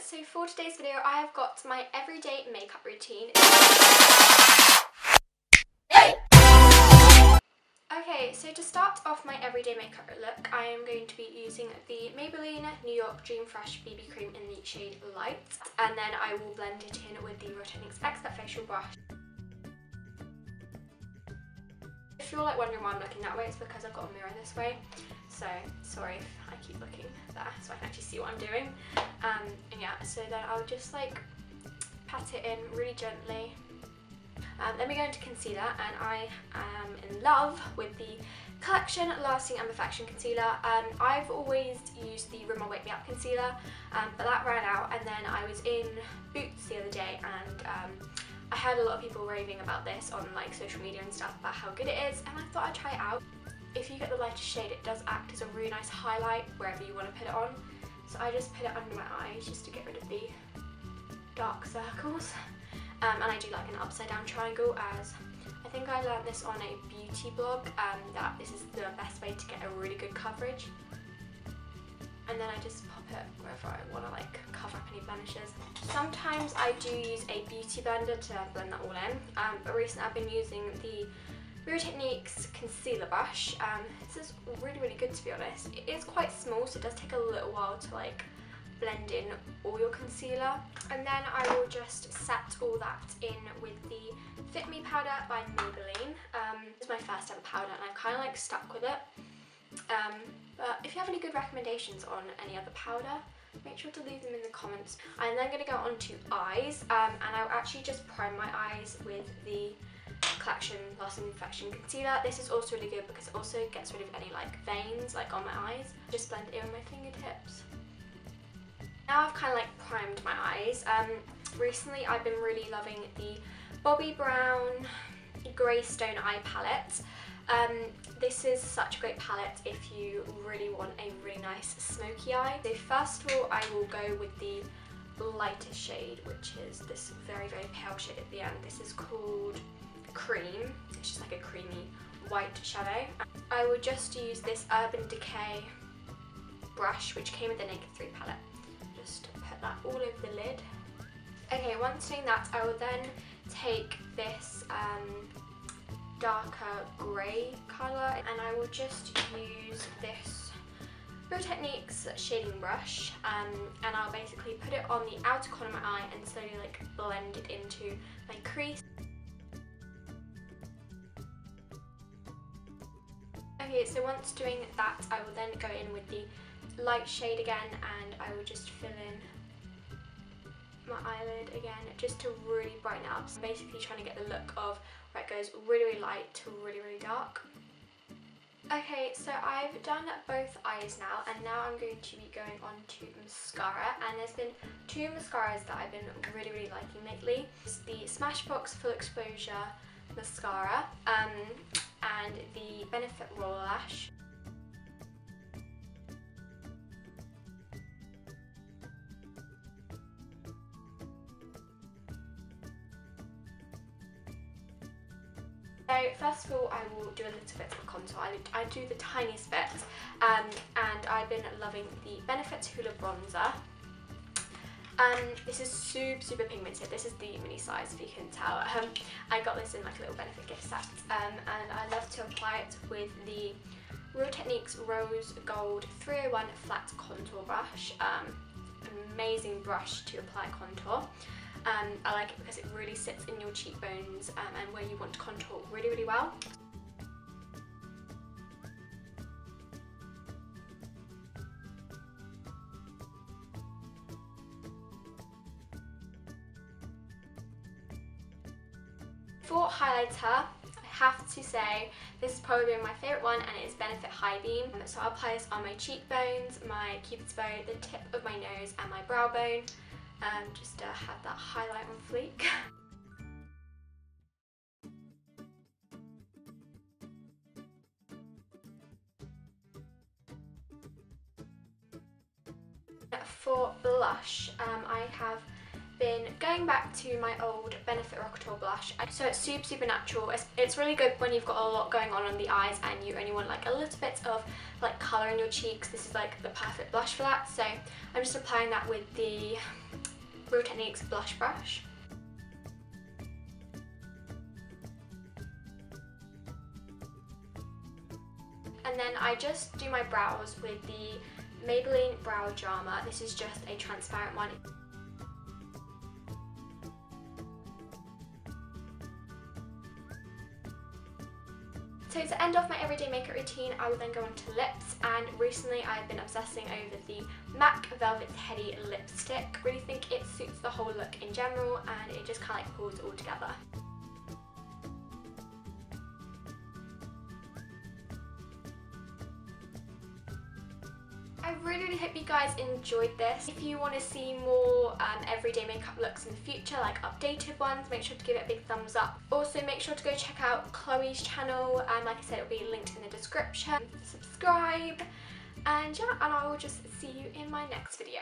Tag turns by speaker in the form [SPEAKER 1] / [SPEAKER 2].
[SPEAKER 1] so for today's video I have got my everyday makeup routine. Okay, so to start off my everyday makeup look, I am going to be using the Maybelline New York Dream Fresh BB Cream in the shade Light, and then I will blend it in with the Real Techniques Expert Facial Brush. If you're like wondering why I'm looking that way, it's because I've got a mirror this way. So sorry if I keep looking there so I can actually see what I'm doing. Um, and yeah, so then I'll just like pat it in really gently. Um, then we go into concealer and I am in love with the Collection Lasting and Concealer. Um, I've always used the Rimmel Wake Me Up Concealer, um, but that ran out and then I was in Boots the other day and um, I heard a lot of people raving about this on like social media and stuff about how good it is and I thought I'd try it out. If you get the lighter shade it does act as a really nice highlight wherever you want to put it on. So I just put it under my eyes just to get rid of the dark circles. Um, and I do like an upside down triangle as I think I learned this on a beauty blog um, that this is the best way to get a really good coverage and then I just it wherever I want to like cover up any blemishes. Sometimes I do use a beauty blender to blend that all in, um, but recently I've been using the Real Techniques concealer brush. Um, this is really really good to be honest. It is quite small so it does take a little while to like blend in all your concealer and then I will just set all that in with the Fit Me powder by Maybelline. Um, it's my first ever powder and I've kind of like stuck with it. Um, but if you have any good recommendations on any other powder, make sure to leave them in the comments. I'm then going to go on to eyes, um, and I'll actually just prime my eyes with the Collection Lasting Perfection Concealer. This is also really good because it also gets rid of any like veins like on my eyes. Just blend it in with my fingertips. Now I've kind of like primed my eyes. Um, recently I've been really loving the Bobbi Brown Greystone Eye Palette. Um, this is such a great palette if you really want a really nice smoky eye. So first of all I will go with the lighter shade which is this very very pale shade at the end. This is called Cream. It's just like a creamy white shadow. I will just use this Urban Decay brush which came with the Naked 3 palette. Just put that all over the lid. Okay, once doing that I will then take this um, darker grey colour and I will just use this Real Techniques shading brush um, and I'll basically put it on the outer corner of my eye and slowly like blend it into my crease. Okay, so once doing that I will then go in with the light shade again and I will just fill in my eyelid again just to really brighten it up. So I'm basically trying to get the look of it goes really, really light to really, really dark. Okay, so I've done both eyes now and now I'm going to be going on to mascara and there's been two mascaras that I've been really, really liking lately. It's the Smashbox Full Exposure Mascara um, and the Benefit Roller Lash. So first of all I will do a little bit of contour, I, I do the tiniest bit um, and I've been loving the Benefit Hoola Bronzer. Um, this is super super pigmented, this is the mini size if you can tell. Um, I got this in like a little Benefit gift set um, and I love to apply it with the Real Techniques Rose Gold 301 Flat Contour Brush. Um, amazing brush to apply contour. Um, I like it because it really sits in your cheekbones um, and where you want to contour really, really well. For highlighter, I have to say this is probably my favourite one and it is Benefit High Beam. So I'll apply this on my cheekbones, my cupid's bow, the tip of my nose and my brow bone um, just have that highlight on fleek. For blush, um, I have been going back to my old Benefit Rockateur blush. So it's super, super natural. It's, it's really good when you've got a lot going on on the eyes and you only want like a little bit of like colour in your cheeks. This is like the perfect blush for that. So I'm just applying that with the Real Techniques blush brush. And then I just do my brows with the Maybelline Brow Drama. This is just a transparent one. So to end off my everyday makeup routine, I will then go on to lips and recently I've been obsessing over the MAC Velvet Teddy lipstick. Really think it suits the whole look in general and it just kind of like pulls it all together. Really, really hope you guys enjoyed this. If you want to see more um, everyday makeup looks in the future, like updated ones, make sure to give it a big thumbs up. Also, make sure to go check out Chloe's channel, and like I said, it'll be linked in the description. Subscribe, and yeah, and I will just see you in my next video.